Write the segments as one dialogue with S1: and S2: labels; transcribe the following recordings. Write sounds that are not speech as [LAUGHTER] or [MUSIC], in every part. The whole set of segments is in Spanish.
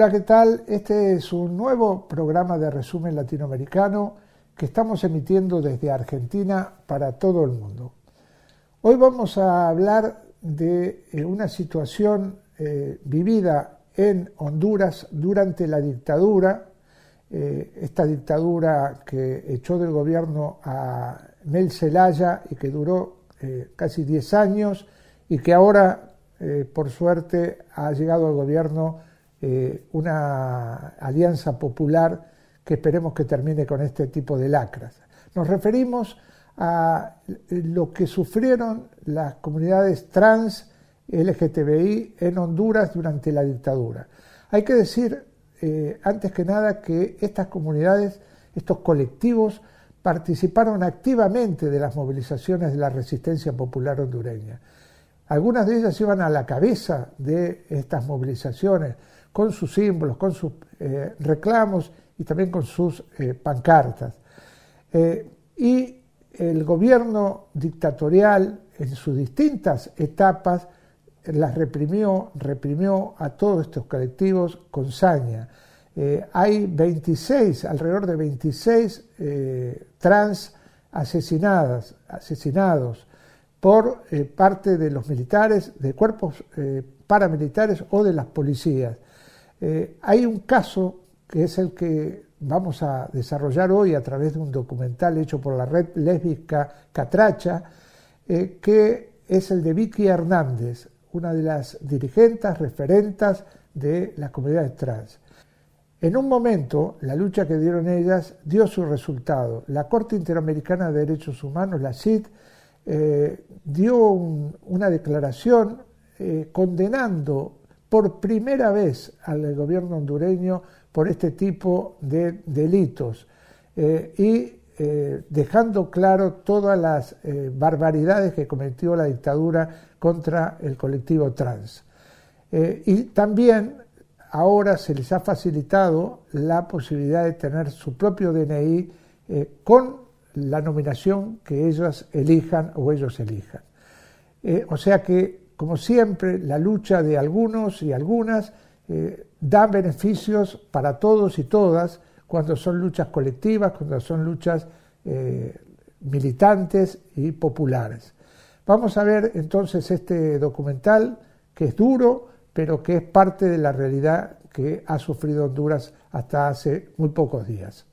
S1: Hola, ¿qué tal? Este es un nuevo programa de resumen latinoamericano que estamos emitiendo desde Argentina para todo el mundo. Hoy vamos a hablar de eh, una situación eh, vivida en Honduras durante la dictadura, eh, esta dictadura que echó del gobierno a Mel Zelaya y que duró casi 10 años y que ahora, por suerte, ha llegado al gobierno una alianza popular que esperemos que termine con este tipo de lacras. Nos referimos a lo que sufrieron las comunidades trans LGTBI en Honduras durante la dictadura. Hay que decir, eh, antes que nada, que estas comunidades, estos colectivos, participaron activamente de las movilizaciones de la resistencia popular hondureña. Algunas de ellas iban a la cabeza de estas movilizaciones, con sus símbolos, con sus eh, reclamos y también con sus eh, pancartas. Eh, y el gobierno dictatorial en sus distintas etapas las reprimió, reprimió a todos estos colectivos con saña. Hay 26, alrededor de 26 trans asesinadas, asesinados por parte de los militares, de cuerpos paramilitares o de las policías. Hay un caso que es el que vamos a desarrollar hoy a través de un documental hecho por la red lésbica Catracha, eh, que es el de Vicky Hernández, una de las dirigentes, referentas de las comunidades trans. En un momento, la lucha que dieron ellas dio su resultado. La Corte Interamericana de Derechos Humanos, la CID, eh, dio una declaración eh, condenando por primera vez al gobierno hondureño por este tipo de delitos eh, y eh, dejando claro todas las eh, barbaridades que cometió la dictadura contra el colectivo trans. y también ahora se les ha facilitado la posibilidad de tener su propio DNI con la nominación que ellas elijan o ellos elijan. o sea que, como siempre, la lucha de algunos y algunas dan beneficios para todos y todas cuando son luchas colectivas, cuando son luchas eh, militantes y populares. Vamos a ver entonces este documental que es duro, pero que es parte de la realidad que ha sufrido Honduras hasta hace muy pocos días.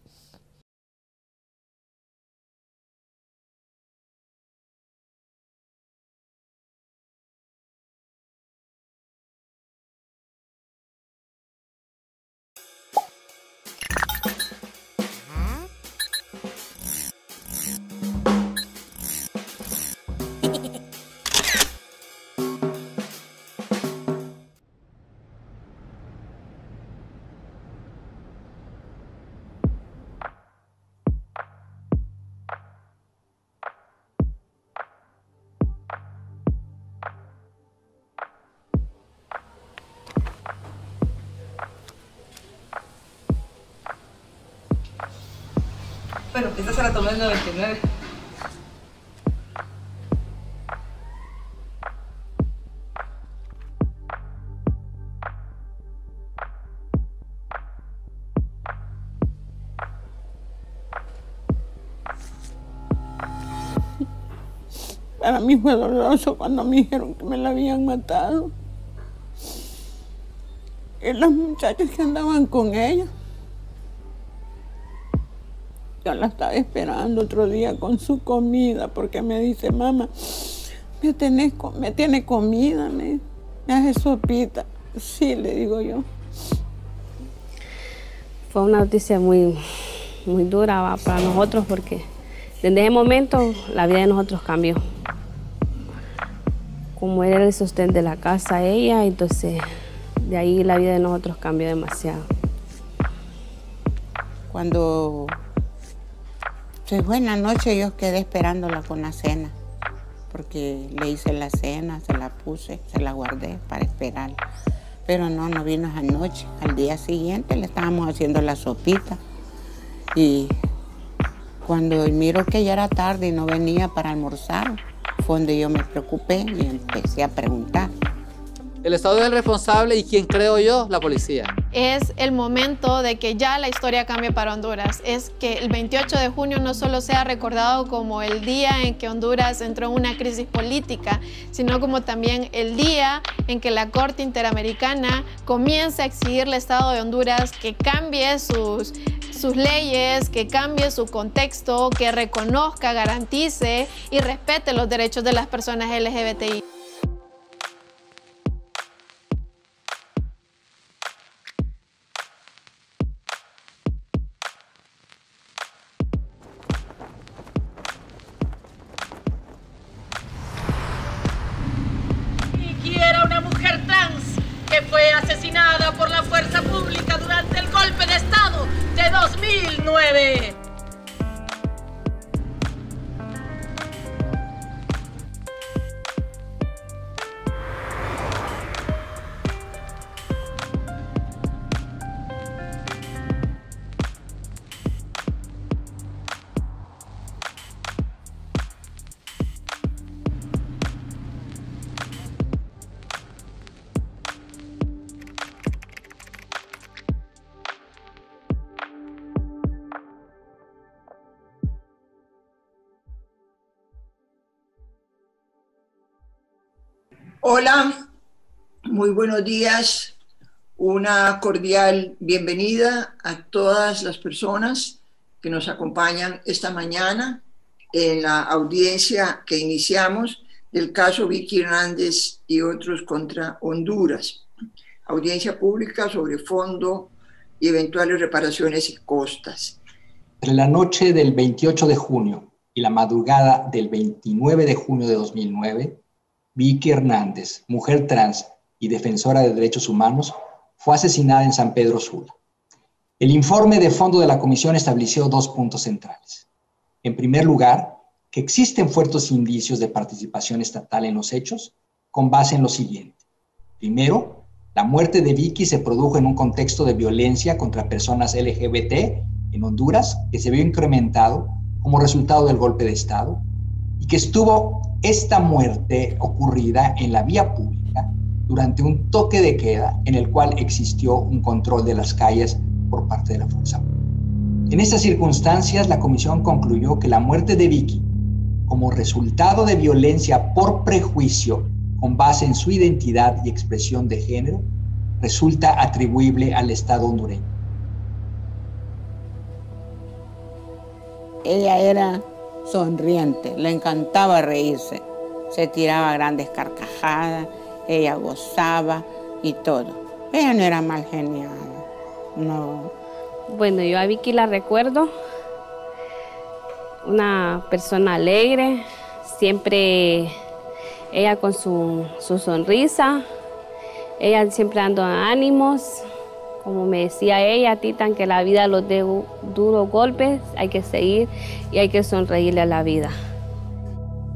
S2: Bueno, esta se la tomé en 99.
S3: Para mí fue doloroso cuando me dijeron que me la habían matado. Y las muchachas que andaban con ella la estaba esperando otro día con su comida porque me dice, mamá, me, tenés, me tiene comida, me, me hace sopita. Sí, le digo yo.
S4: Fue una noticia muy, muy dura para nosotros porque desde ese momento la vida de nosotros cambió. Como era el sostén de la casa ella, entonces de ahí la vida de nosotros cambió demasiado.
S3: Cuando se fue en la noche, yo quedé esperándola con la cena, porque le hice la cena, se la puse, se la guardé para esperar. Pero no, no vino esa noche. Al día siguiente le estábamos haciendo la sopita. Y cuando miro que ya era tarde y no venía para almorzar, fue donde yo me preocupé y empecé a preguntar.
S5: El Estado es el responsable y quien creo yo, la policía. Es el momento de que ya la historia cambie para Honduras. Es que el 28 de junio no solo sea recordado como el día en que Honduras entró en una crisis política, sino como también el día en que la Corte Interamericana comience a exigirle al Estado de Honduras que cambie sus sus leyes, que cambie su contexto, que reconozca, garantice y respete los derechos de las personas LGBTI.
S6: 2009. Buenos días. Una cordial bienvenida a todas las personas que nos acompañan esta mañana en la audiencia que iniciamos del caso Vicky Hernández y otros contra Honduras. Audiencia pública sobre fondo y eventuales reparaciones y costas.
S7: Entre la noche del 28 de junio y la madrugada del 29 de junio de 2009, Vicky Hernández, mujer trans y defensora de derechos humanos, fue asesinada en San Pedro Sula. El informe de fondo de la comisión estableció dos puntos centrales. En primer lugar, que existen fuertes indicios de participación estatal en los hechos, con base en lo siguiente. Primero, la muerte de Vicky se produjo en un contexto de violencia contra personas LGBT en Honduras que se vio incrementado como resultado del golpe de Estado y que estuvo esta muerte ocurrida en la vía pública durante un toque de queda en el cual existió un control de las calles por parte de la fuerza. En estas circunstancias, la comisión concluyó que la muerte de Vicky, como resultado de violencia por prejuicio con base en su identidad y expresión de género, resulta atribuible al Estado hondureño.
S3: Ella era sonriente, le encantaba reírse, se tiraba grandes carcajadas, ella gozaba y todo. Ella no era mal genial, no.
S4: Bueno, yo a Vicky la recuerdo, una persona alegre, siempre ella con su, su sonrisa, ella siempre dando ánimos, como me decía ella, Titan, que la vida los dé duros golpes, hay que seguir y hay que sonreírle a la vida.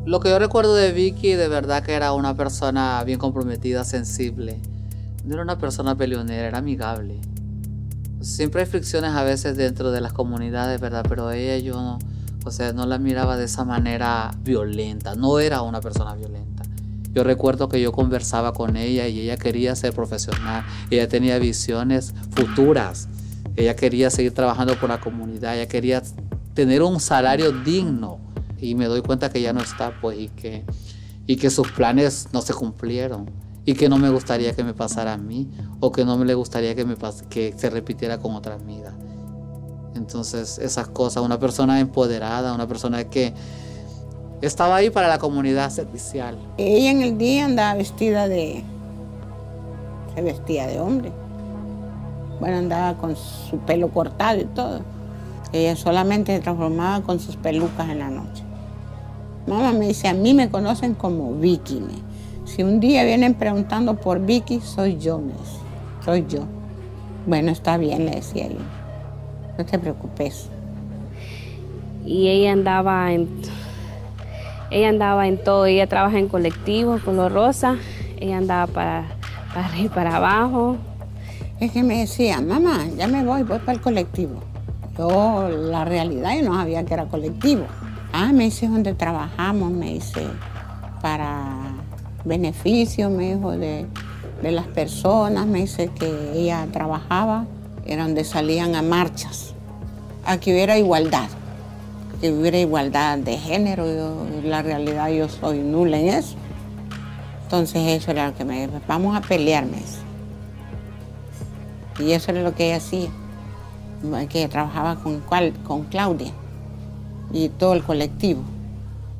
S8: Lo que yo recuerdo de Vicky, de verdad que era una persona bien comprometida, sensible. No era una persona peleonera, era amigable. Siempre hay fricciones a veces dentro de las comunidades, ¿verdad? Pero ella yo no, o sea, no la miraba de esa manera violenta, no era una persona violenta. Yo recuerdo que yo conversaba con ella y ella quería ser profesional, ella tenía visiones futuras, ella quería seguir trabajando por la comunidad, ella quería tener un salario digno y me doy cuenta que ya no está pues y que, y que sus planes no se cumplieron y que no me gustaría que me pasara a mí o que no me le gustaría que, me que se repitiera con otra amiga. Entonces esas cosas, una persona empoderada, una persona que estaba ahí para la comunidad servicial.
S3: Ella en el día andaba vestida de... se vestía de hombre. Bueno, andaba con su pelo cortado y todo. Ella solamente se transformaba con sus pelucas en la noche. Mamá me dice, a mí me conocen como Vicky. Si un día vienen preguntando por Vicky, soy yo, me soy yo. Bueno, está bien, le decía yo. No te preocupes.
S4: Y ella andaba en ella andaba en todo, ella trabaja en colectivo, color rosa, ella andaba para, para arriba y para abajo.
S3: Es que me decía, mamá, ya me voy, voy para el colectivo. Yo, la realidad, yo no sabía que era colectivo. Ah, me dice, ¿dónde trabajamos? Me dice, para beneficio, me dijo, de, de las personas, me dice que ella trabajaba, era donde salían a marchas, a que hubiera igualdad, que hubiera igualdad de género. Yo, la realidad yo soy nula en eso. Entonces eso era lo que me dijo, vamos a pelearme. Y eso era lo que ella hacía, que trabajaba con, con Claudia y todo el colectivo.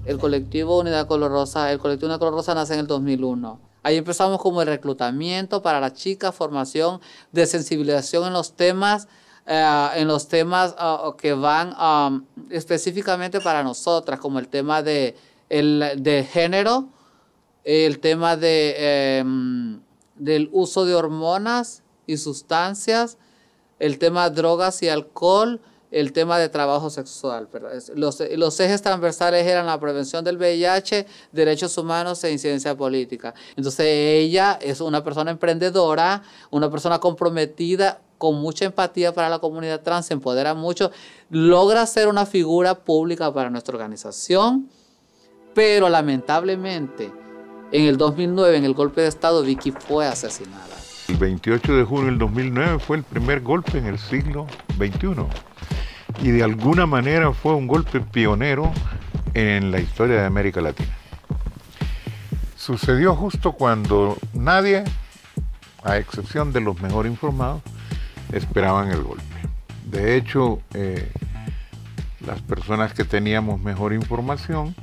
S8: El colectivo Unidad Color Rosa, el colectivo Unidad Color Rosa nace en el 2001. Ahí empezamos como el reclutamiento para las chicas, formación de sensibilización en los temas, eh, en los temas ah, que van um, específicamente para nosotras, como el tema de, el, de género, el tema de, em, del uso de hormonas y sustancias, el tema de drogas y alcohol, el tema de trabajo sexual. Los, los, ejes transversales eran la prevención del VIH, derechos humanos e incidencia política. Entonces ella es una persona emprendedora, una persona comprometida con mucha empatía para la comunidad trans, se empodera mucho, logra ser una figura pública para nuestra organización, pero lamentablemente en el 2009, en el golpe de Estado, Vicky fue asesinada.
S9: El 28 de junio del 2009 fue el primer golpe en el siglo XXI y de alguna manera fue un golpe pionero en la historia de América Latina. Sucedió justo cuando nadie, a excepción de los mejor informados, esperaban el golpe. De hecho, eh, las personas que teníamos mejor información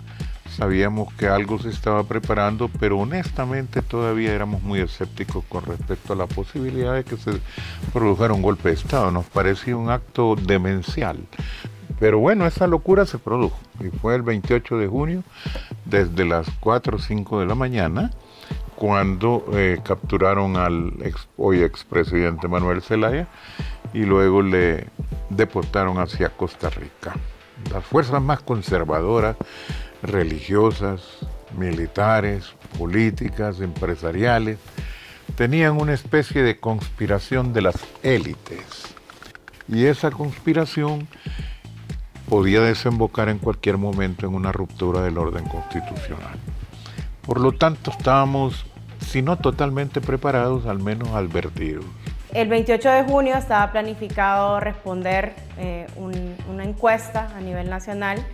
S9: sabíamos que algo se estaba preparando, pero honestamente todavía éramos muy escépticos con respecto a la posibilidad de que se produjera un golpe de Estado. Nos parecía un acto demencial. Pero bueno, esa locura se produjo y fue el 28 de junio, desde las 4 o 5 de la mañana, cuando eh, capturaron al hoy expresidente Manuel Zelaya y luego le deportaron hacia Costa Rica. Las fuerzas más conservadoras religiosas, militares, políticas, empresariales, tenían una especie de conspiración de las élites. Y esa conspiración podía desembocar en cualquier momento en una ruptura del orden constitucional. Por lo tanto, estábamos, si no totalmente preparados, al menos advertidos.
S10: El 28 de junio estaba planificado responder eh, una encuesta a nivel nacional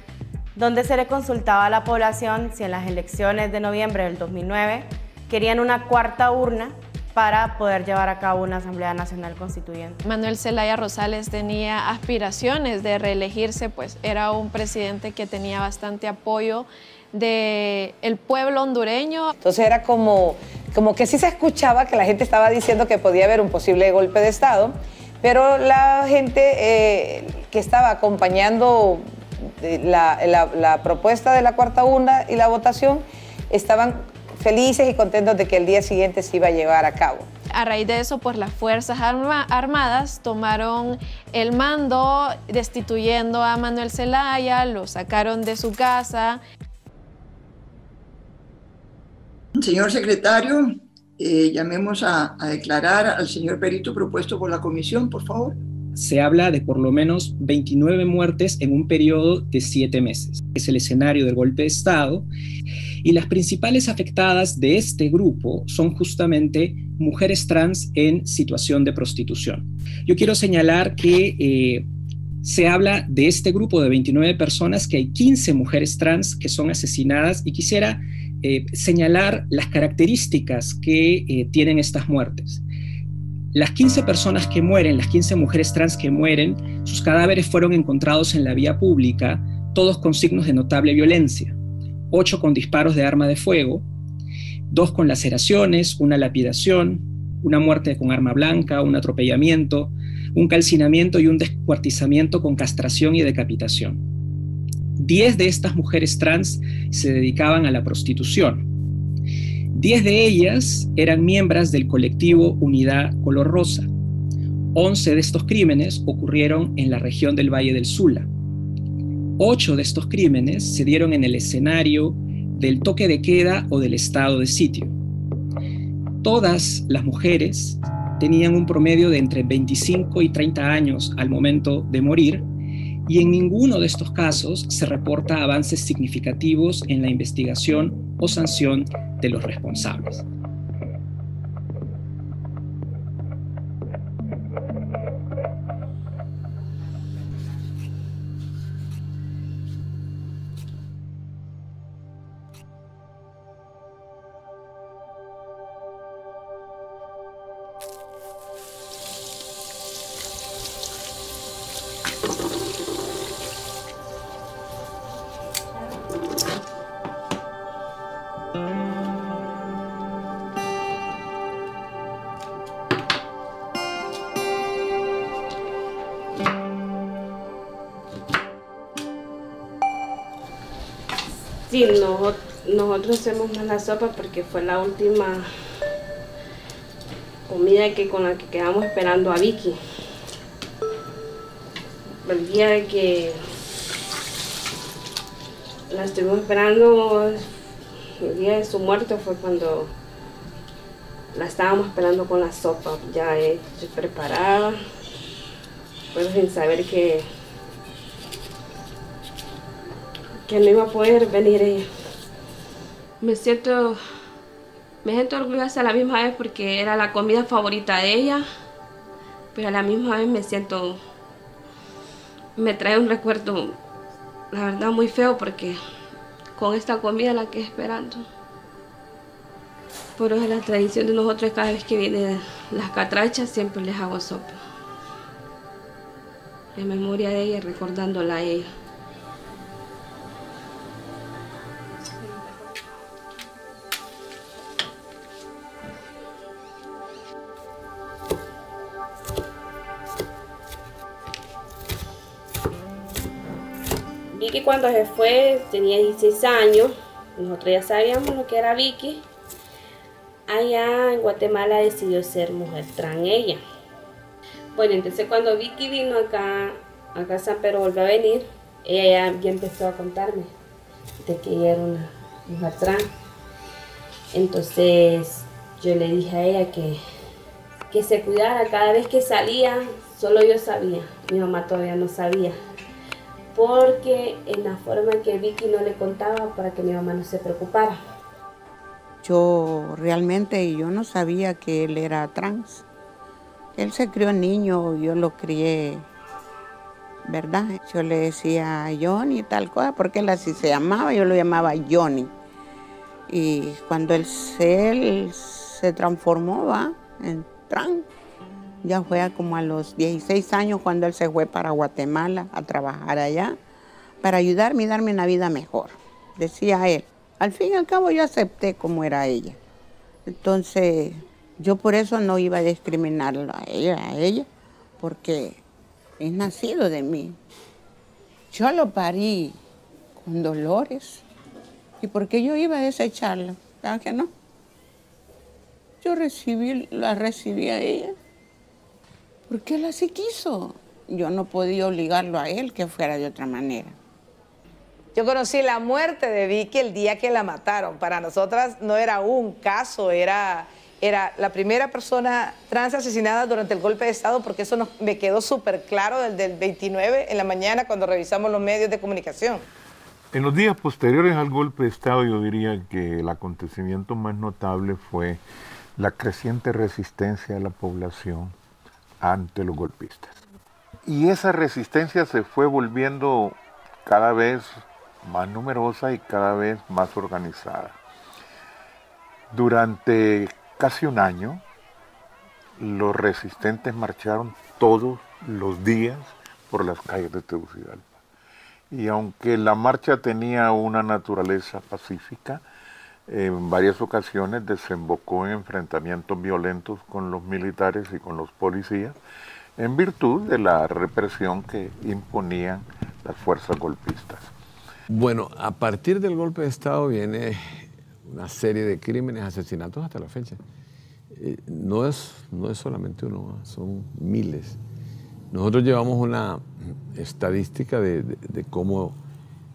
S10: donde se le consultaba a la población si en las elecciones de noviembre del 2009 querían una cuarta urna para poder llevar a cabo una Asamblea Nacional Constituyente.
S5: Manuel Zelaya Rosales tenía aspiraciones de reelegirse, pues era un presidente que tenía bastante apoyo del el pueblo hondureño.
S11: Entonces era como, como que sí se escuchaba que la gente estaba diciendo que podía haber un posible golpe de Estado, pero la gente eh, que estaba acompañando la, propuesta de la cuarta urna y la votación, estaban felices y contentos de que el día siguiente se iba a llevar a cabo.
S5: A raíz de eso, pues las Fuerzas Armadas tomaron el mando, destituyendo a Manuel Zelaya, lo sacaron de su casa.
S6: Señor secretario, eh, llamemos a declarar al señor perito propuesto por la comisión, por favor
S12: se habla de por lo menos 29 muertes en un periodo de siete meses. Es el escenario del golpe de Estado y las principales afectadas de este grupo son justamente mujeres trans en situación de prostitución. Yo quiero señalar que eh, se habla de este grupo de 29 personas, que hay 15 mujeres trans que son asesinadas y quisiera eh, señalar las características que eh, tienen estas muertes. Las 15 personas que mueren, las 15 mujeres trans que mueren, sus cadáveres fueron encontrados en la vía pública, todos con signos de notable violencia. Ocho con disparos de arma de fuego, dos con laceraciones, una lapidación, una muerte con arma blanca, un atropellamiento, un calcinamiento y un descuartizamiento con castración y decapitación. Diez de estas mujeres trans se dedicaban a la prostitución. Diez de ellas eran miembros del colectivo Unidad Color Rosa. Once de estos crímenes ocurrieron en la región del Valle del Sula. Ocho de estos crímenes se dieron en el escenario del toque de queda o del estado de sitio. Todas las mujeres tenían un promedio de entre 25 y 30 años al momento de morir y en ninguno de estos casos se reporta avances significativos en la investigación o sanción de los responsables.
S4: Sí, nosotros hacemos más la sopa porque fue la última comida que con la que quedamos esperando a Vicky. El día que la estuvimos esperando, el día de su muerte fue cuando la estábamos esperando con la sopa ya preparada, pero sin saber que, que no iba a poder venir ella. Me siento, me siento orgullosa a la misma vez porque era la comida favorita de ella, pero a la misma vez me siento, me trae un recuerdo, la verdad, muy feo porque con esta comida la que esperando. Por eso la tradición de nosotros cada vez que vienen las catrachas siempre les hago sopa. En memoria de ella, recordándola a ella. Cuando se fue tenía 16 años. Nosotros ya sabíamos lo que era Vicky allá en Guatemala decidió ser mujer trans ella. Bueno, entonces cuando Vicky vino acá, acá a San Pedro, volvió a venir, ella ya, empezó a contarme de que ella era una mujer trans. Entonces yo le dije a ella que, que se cuidara cada vez que salía, solo yo sabía, mi mamá todavía no sabía. Porque en la forma que Vicky no le contaba para que mi mamá no se preocupara.
S3: Yo realmente yo no sabía que él era trans. Él se crió niño, yo lo crié, ¿verdad? Yo le decía Johnny tal cosa, porque él así se llamaba, yo lo llamaba Johnny. Y cuando él se, transformó en trans, ya fue como a los 16 años cuando él se fue para Guatemala a trabajar allá, para ayudarme y darme una vida mejor, decía él. Al fin y al cabo yo acepté como era ella. Entonces, yo por eso no iba a discriminarla a ella, a ella, porque es nacido de mí. Yo lo parí con dolores. ¿Y por qué yo iba a desecharla? ¿Verdad que no? Yo recibí, la recibí a ella porque él así quiso. Yo no podía obligarlo a él que fuera de otra manera.
S11: Yo conocí la muerte de Vicky el día que la mataron. Para nosotras no era un caso, era, era la primera persona trans asesinada durante el golpe de Estado, porque eso me quedó súper claro desde el 29 en la mañana cuando revisamos los medios de comunicación.
S9: En los días posteriores al golpe de Estado yo diría que el acontecimiento más notable fue la creciente resistencia de la población ante los golpistas. Y esa resistencia se fue volviendo cada vez más numerosa y cada vez más organizada. Durante casi un año, los resistentes marcharon todos los días por las calles de Tegucigalpa. Y aunque la marcha tenía una naturaleza pacífica, en varias ocasiones desembocó en enfrentamientos violentos con los militares y con los policías, en virtud de la represión que imponían las fuerzas golpistas.
S13: Bueno, a partir del golpe de Estado viene una serie de crímenes, asesinatos hasta la fecha. Eh, no, es, no es solamente uno, son miles. Nosotros llevamos una estadística de, cómo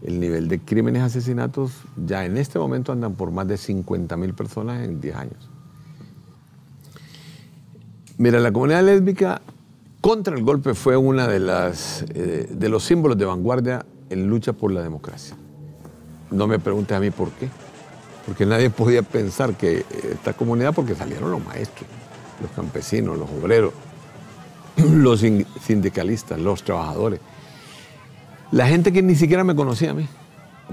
S13: el nivel de crímenes, asesinatos ya en este momento andan por más de 50 mil personas en 10 años. Mira, la comunidad lésbica contra el golpe fue una de, eh, de los símbolos de vanguardia en lucha por la democracia. No me preguntes a mí por qué, porque nadie [LAUGHS] podía pensar que esta comunidad, porque salieron los maestros, los campesinos, los obreros, [CLEARS THROAT] los sindicalistas, los trabajadores, la gente que ni siquiera me conocía a mí.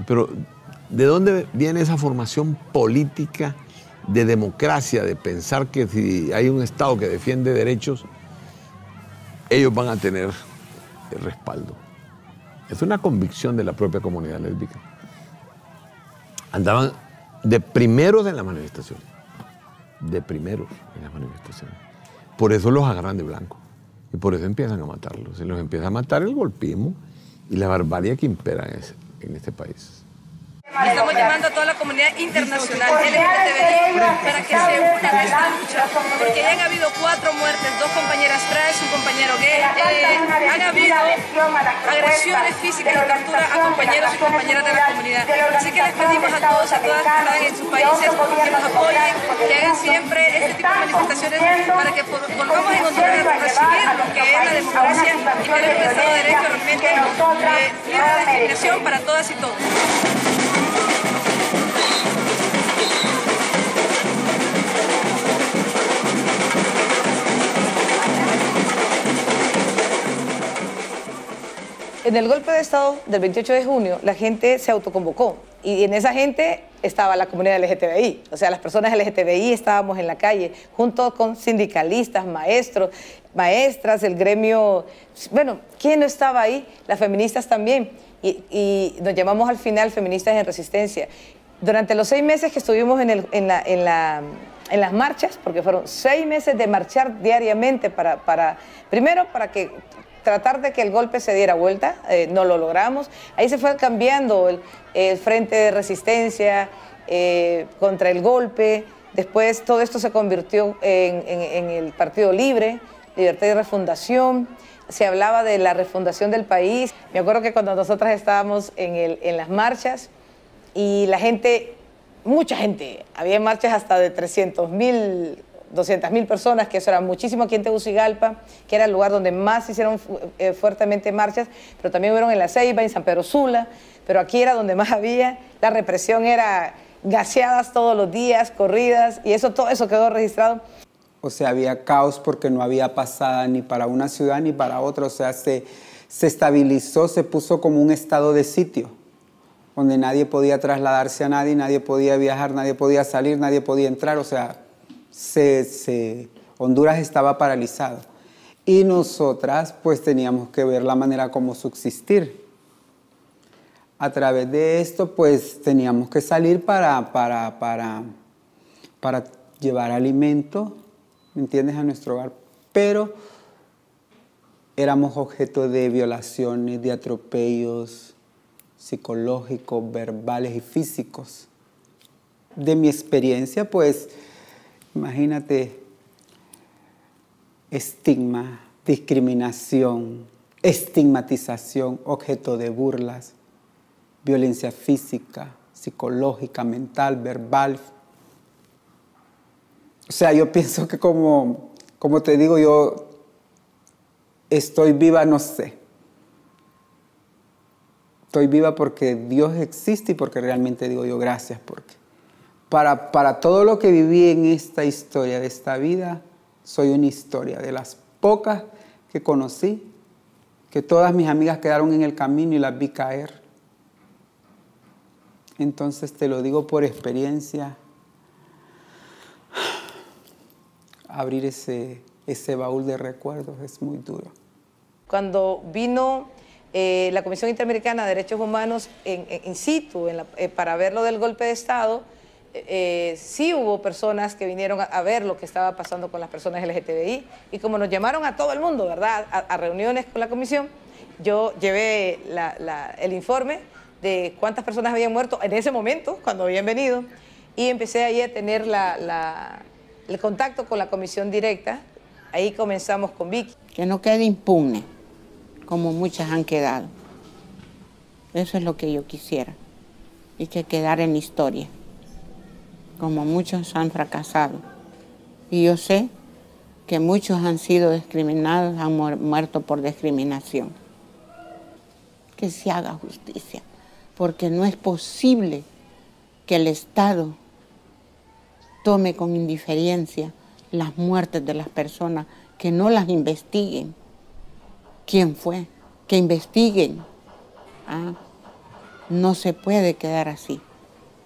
S13: Pero ¿de dónde viene esa formación política de democracia, de pensar que si hay un Estado que defiende derechos, ellos van a tener respaldo? Es una convicción de la propia comunidad lésbica. Andaban de primeros en la manifestación. De primeros en las manifestaciones. Por eso los agarran de blanco. Y por eso empiezan a matarlos. Se los empieza a matar el golpismo y la barbarie que impera en, este país.
S2: Estamos llamando a toda la comunidad internacional LGTBI para que se unan a esta lucha, porque ya han habido cuatro muertes, dos compañeras trans, un compañero gay, eh, han habido agresiones físicas y tortura a compañeros y compañeras de la comunidad. Así que les pedimos a todos a todas que están en sus países que nos apoyen, que hagan siempre este tipo de manifestaciones para que volvamos en Honduras a recibir lo que es la democracia y tener un Estado de Derecho realmente eh, libre de discriminación para todas y todos.
S11: En el golpe de Estado del 28 de junio, la gente se autoconvocó y en esa gente estaba la comunidad LGTBI. O sea, las personas LGTBI estábamos en la calle junto con sindicalistas, maestros, maestras, el gremio. Bueno, ¿quién no estaba ahí? Las feministas también. Y, nos llamamos al final Feministas en Resistencia. Durante los seis meses que estuvimos en, en, la, en, la, en las marchas, porque fueron seis meses de marchar diariamente para primero para que tratar de que el golpe se diera vuelta, eh, no lo logramos. Ahí se fue cambiando el, frente de resistencia eh, contra el golpe. Después todo esto se convirtió en, el Partido Libre, Libertad y Refundación. Se hablaba de la refundación del país. Me acuerdo que cuando nosotras estábamos en, en las marchas y la gente, mucha gente, había marchas hasta de 300 mil 200 mil personas, que eso era muchísimo aquí en Tegucigalpa, que era el lugar donde más hicieron eh, fuertemente marchas, pero también hubieron en La Ceiba, en San Pedro Sula, pero aquí era donde más había, la represión era gaseadas todos los días, corridas, y eso todo eso quedó registrado.
S14: O sea, había caos porque no había pasada ni para una ciudad ni para otra, o sea, se, se estabilizó, se puso como un estado de sitio, donde nadie podía trasladarse a nadie, nadie podía viajar, nadie podía salir, nadie podía entrar, o sea, Honduras estaba paralizado. Y nosotras pues teníamos que ver la manera como subsistir. A través de esto pues teníamos que salir para, para, para, para llevar alimento, ¿me entiendes?, a nuestro hogar. Pero éramos objeto de violaciones, de atropellos psicológicos, verbales y físicos. De mi experiencia, pues Imagínate estigma, discriminación, estigmatización, objeto de burlas, violencia física, psicológica, mental, verbal. O sea, yo pienso que como, como te digo, yo estoy viva, no sé. Estoy viva porque Dios existe y porque realmente digo yo gracias porque para, todo lo que viví en esta historia de esta vida, soy una historia de las pocas que conocí, que todas mis amigas quedaron en el camino y las vi caer. Entonces te lo digo por experiencia, abrir ese, ese baúl de recuerdos es muy duro.
S11: Cuando vino eh, la Comisión Interamericana de Derechos Humanos en, situ eh, para ver lo del golpe de Estado, eh, sí hubo personas que vinieron a, ver lo que estaba pasando con las personas LGTBI y como nos llamaron a todo el mundo, ¿verdad?, a, reuniones con la comisión, yo llevé el informe de cuántas personas habían muerto en ese momento, cuando habían venido, y empecé ahí a tener el contacto con la comisión directa. Ahí comenzamos con Vicky.
S3: Que no quede impune, como muchas han quedado. Eso es lo que yo quisiera, y que quedara en historia como muchos han fracasado. Y yo sé que muchos han sido discriminados, han muerto por discriminación. Que se haga justicia, porque no es posible que el Estado tome con indiferencia las muertes de las personas, que no las investiguen. ¿Quién fue? Que investiguen. Ah, no se puede quedar así.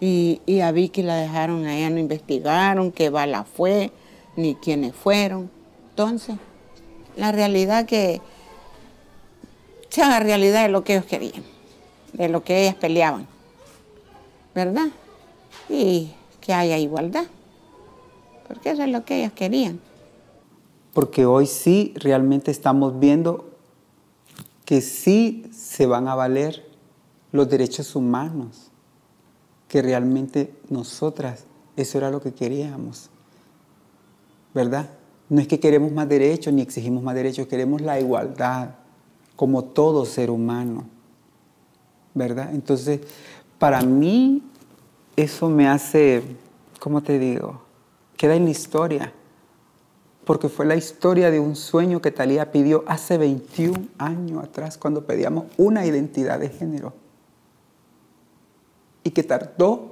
S3: Y, a Vicky la dejaron allá, no investigaron qué bala fue, ni quiénes fueron. Entonces, la realidad que se haga realidad de lo que ellos querían, de lo que ellas peleaban, ¿verdad? Y que haya igualdad, porque eso es lo que ellas querían.
S14: Porque hoy sí realmente estamos viendo que sí se van a valer los derechos humanos que realmente nosotras eso era lo que queríamos, ¿verdad? No es que queremos más derechos ni exigimos más derechos, queremos la igualdad como todo ser humano, ¿verdad? Entonces, para mí eso me hace, ¿cómo te digo? Queda en la historia, porque fue la historia de un sueño que Talía pidió hace 21 años atrás, cuando pedíamos una identidad de género, y que tardó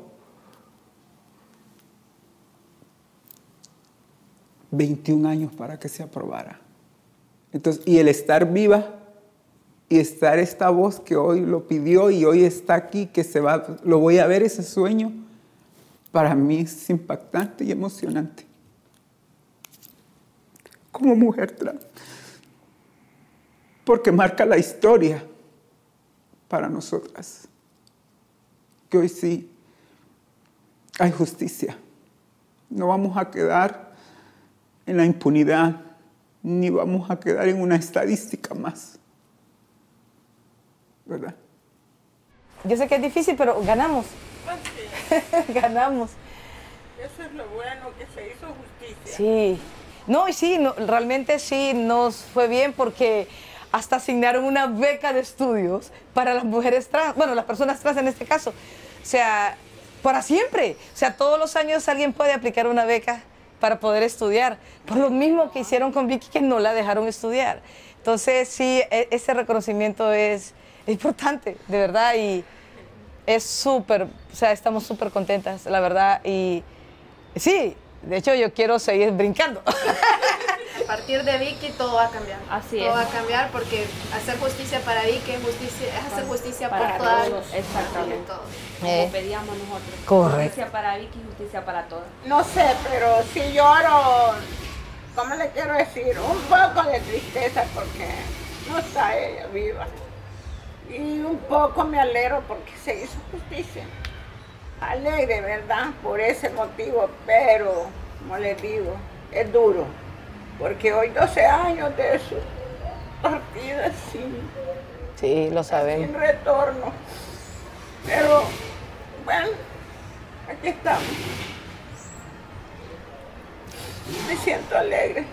S14: 21 años para que se aprobara. Entonces, y el estar viva y estar esta voz que hoy lo pidió y hoy está aquí, que se va, lo voy a ver ese sueño, para mí es impactante y emocionante. Como mujer trans. Porque marca la historia para nosotras. Que hoy sí hay justicia. No vamos a quedar en la impunidad, ni vamos a quedar en una estadística más. ¿Verdad?
S11: Yo sé que es difícil, pero ganamos. [LAUGHS] ganamos.
S15: Eso es lo bueno, que se hizo justicia.
S11: Sí. No, y sí, realmente sí nos fue bien porque hasta asignaron una beca de estudios para las mujeres trans, bueno, las personas trans en este caso. O sea, para siempre. O sea, todos los años alguien puede aplicar una beca para poder estudiar. Por lo mismo que hicieron con Vicky, que no la dejaron estudiar. Entonces, sí, e, ese reconocimiento es, importante, de verdad, y es súper, o sea, estamos súper contentas, la verdad, y sí, de hecho yo quiero seguir brincando. [LAUGHS]
S5: A partir de Vicky todo va a cambiar.
S4: Así
S5: todo
S4: es.
S5: va a cambiar porque hacer justicia para Vicky es, justicia, es hacer justicia
S4: para
S5: por
S4: todos, exactamente.
S5: todos.
S4: Como
S11: Eh.
S4: pedíamos nosotros.
S11: Correcto.
S4: Justicia para Vicky, justicia para todas.
S15: No sé, pero sí lloro, ¿cómo le quiero decir? Un poco de tristeza porque no está ella viva. Y un poco me alegro porque se hizo justicia. Alegre, ¿verdad? Por ese motivo, pero, como les digo, es duro. Porque hoy 12 años de su partida sin,
S11: Sí, lo sabemos.
S15: sin retorno. Pero, bueno, aquí estamos. Me siento alegre.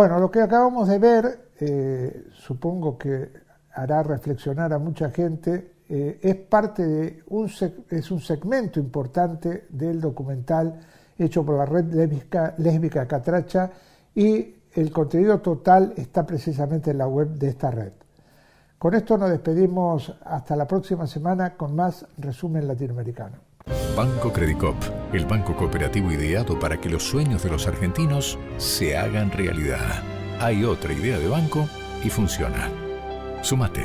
S1: Bueno, lo que acabamos de ver, eh, supongo que hará reflexionar a mucha gente, eh, es parte de un, es un segmento importante del documental hecho por la red lésbica Catracha y el contenido total está precisamente en la web de esta red. Con esto nos despedimos hasta la próxima semana con más resumen latinoamericano.
S16: Banco Credicop, el banco cooperativo ideado para que los sueños de los argentinos se hagan realidad. Hay otra idea de banco y funciona. Sumate.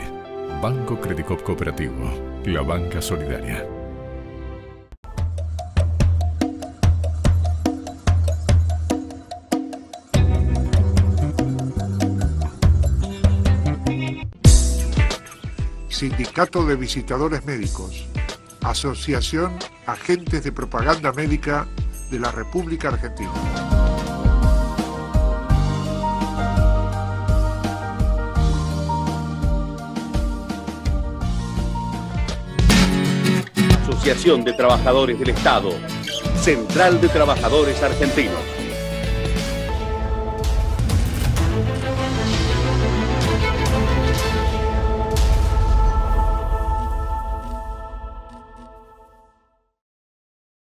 S16: Banco Credicop Cooperativo, la banca solidaria.
S17: Sindicato de Visitadores Médicos, Asociación Agentes de Propaganda Médica de la República Argentina.
S18: Asociación de Trabajadores del Estado, Central de Trabajadores Argentinos.